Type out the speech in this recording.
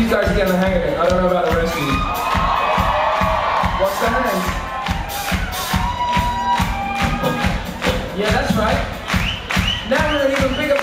you guys are getting the hang of it. I don't know about the rest of you. What's the name? Yeah, that's right. Now we're an even bigger